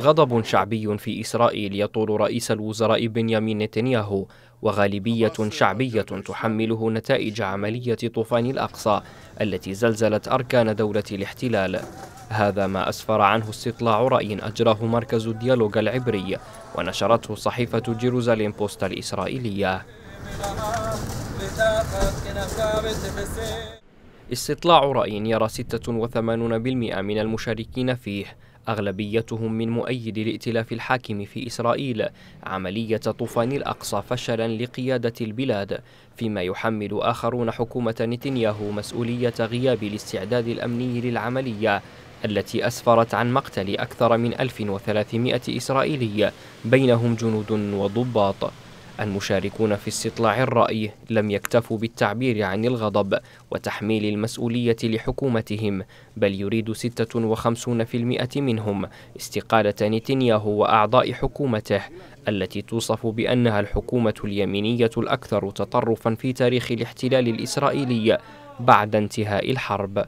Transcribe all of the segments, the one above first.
غضب شعبي في إسرائيل يطول رئيس الوزراء بنيامين نتنياهو وغالبية شعبية تحمله نتائج عملية طوفان الأقصى التي زلزلت أركان دولة الاحتلال. هذا ما أسفر عنه استطلاع رأي أجراه مركز الديالوج العبري ونشرته صحيفة جيروزاليم بوست الإسرائيلية. استطلاع رأي يرى 86% من المشاركين فيه. أغلبيتهم من مؤيد الائتلاف الحاكم في إسرائيل. عملية طوفان الأقصى فشلا لقيادة البلاد فيما يحمل آخرون حكومة نتنياهو مسؤولية غياب الاستعداد الأمني للعملية التي أسفرت عن مقتل أكثر من 1300 إسرائيلي. بينهم جنود وضباط. المشاركون في استطلاع الرأي لم يكتفوا بالتعبير عن الغضب وتحميل المسؤولية لحكومتهم بل يريد 56% منهم استقالة نتنياهو وأعضاء حكومته التي توصف بأنها الحكومة اليمينية الأكثر تطرفا في تاريخ الاحتلال الإسرائيلي بعد انتهاء الحرب.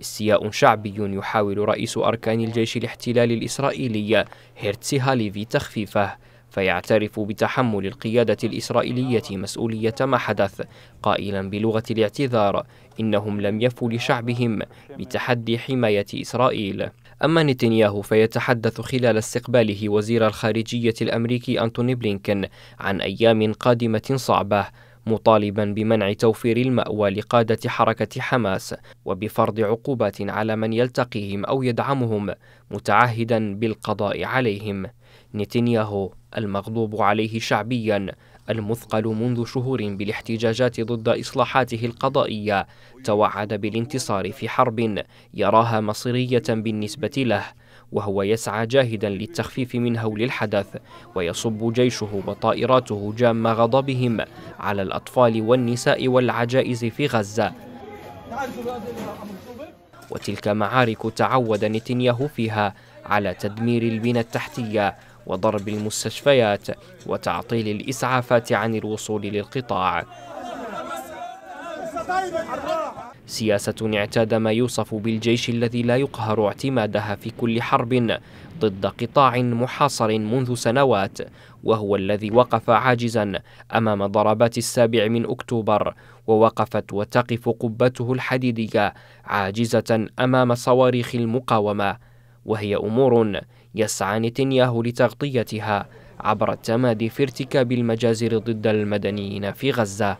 استياء شعبي يحاول رئيس أركان الجيش الاحتلال الإسرائيلي هيرتسي هاليفي تخفيفه. فيعترف بتحمل القيادة الإسرائيلية مسؤولية ما حدث قائلا بلغة الاعتذار إنهم لم يفوا لشعبهم بتحدي حماية إسرائيل. أما نتنياهو فيتحدث خلال استقباله وزير الخارجية الأمريكي أنتوني بلينكن عن أيام قادمة صعبة مطالبا بمنع توفير المأوى لقادة حركة حماس وبفرض عقوبات على من يلتقيهم أو يدعمهم متعهدا بالقضاء عليهم. نتنياهو المغضوب عليه شعبيا المثقل منذ شهور بالاحتجاجات ضد إصلاحاته القضائية. توعد بالانتصار في حرب يراها مصيرية بالنسبة له وهو يسعى جاهدا للتخفيف من هول الحدث ويصب جيشه وطائراته جام غضبهم على الأطفال والنساء والعجائز في غزة. وتلك معارك تعود نتنياهو فيها على تدمير البنى التحتية وضرب المستشفيات وتعطيل الإسعافات عن الوصول للقطاع. سياسة اعتاد ما يوصف بالجيش الذي لا يقهر اعتمادها في كل حرب ضد قطاع محاصر منذ سنوات وهو الذي وقف عاجزا أمام ضربات السابع من أكتوبر ووقفت وتقف قبته الحديدية عاجزة أمام صواريخ المقاومة. وهي أمور يسعى نتنياهو لتغطيتها عبر التمادي في ارتكاب المجازر ضد المدنيين في غزة.